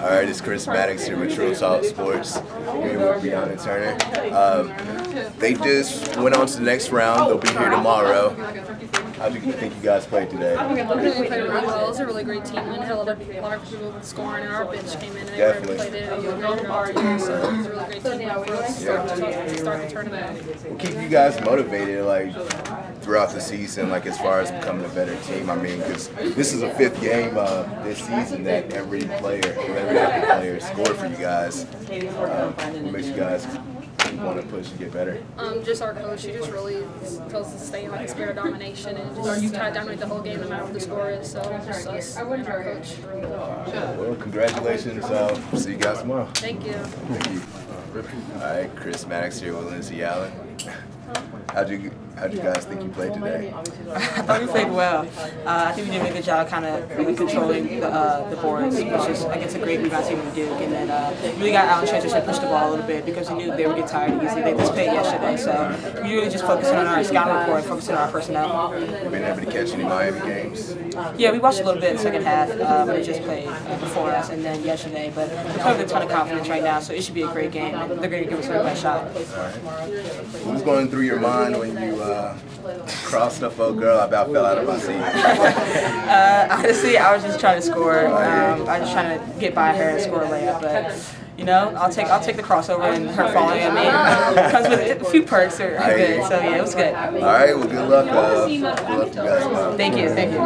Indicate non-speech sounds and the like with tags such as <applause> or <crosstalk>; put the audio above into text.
All right, it's Chris Maddox here with Trill Talk Sports. Here with Brianna Turner. Um, they just went on to the next round. They'll be here tomorrow. How do you think you guys played today? I think we played really well. It was a really great team. We had a lot of, a lot of people scoring, and our bench came in and they Definitely. played it. It was a great all team, so it was a really great team for us to start, to start the tournament. What keep you guys motivated, like throughout the season, like as far as becoming a better team? I mean, because this is a fifth game uh, this season that every player, every active player scored for you guys. Um, what makes you guys want to push and get better? Um, just our coach, he just really tells us to stay in like a spirit of domination and just try to dominate the whole game no matter what the score is. So just us and our coach. Well, congratulations. Uh, see you guys tomorrow. Thank you. Thank you. All right, Chris Maddox here with Lindsey Allen. How'd you How'd you guys think you played today? <laughs> I thought we played well. Uh, I think we did a good job kind of really controlling the, uh, the boards, which is against a great rebound team in Duke. And then uh, really got out in transition, pushed the ball a little bit because we knew they would get tired easily. They just played yesterday. So we really just focusing on our scouting report, focusing on our personnel. Been able to catch any Miami games? Yeah, we watched a little bit in the second half uh, when they just played before us and then yesterday. But we have a ton of confidence right now, so it should be a great game. They're going to give us a best shot. What was going through your mind when you uh, crossed up old girl? I about fell out of my seat. <laughs> Uh, honestly, I was just trying to score. Um, I was just trying to get by her and score a layup, but you know, I'll take I'll take the crossover and her falling at me. Comes with a few perks are, are good. So yeah, it was good. All right, well, good luck. Uh, good luck to you guys. Thank you, thank you.